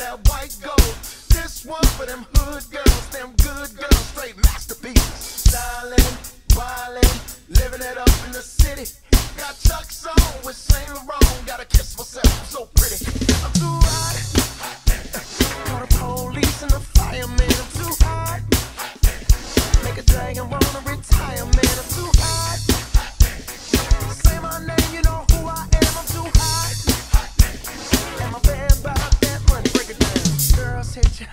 that white gold. This one for them hood girls, them good girls, straight masterpieces. Stylin', wildin', living it up in the city. Got Chuck's on with Saint Laurent. Gotta kiss myself,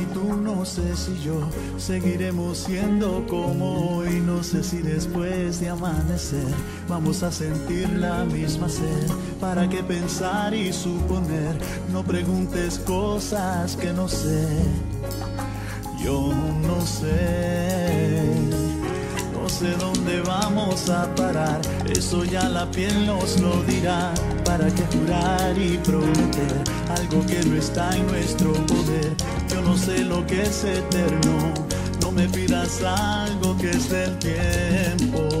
Si tú, no sé si yo seguiremos siendo como hoy. No sé si después de amanecer vamos a sentir la misma sed. ¿Para qué pensar y suponer? No preguntes cosas que no sé. Yo no sé. No sé dónde vamos a parar, eso ya la piel nos lo dirá. ¿Para qué jurar y prometer algo que no está en nuestro poder. Yo no sé lo que es eterno. No me pidas algo que es del tiempo.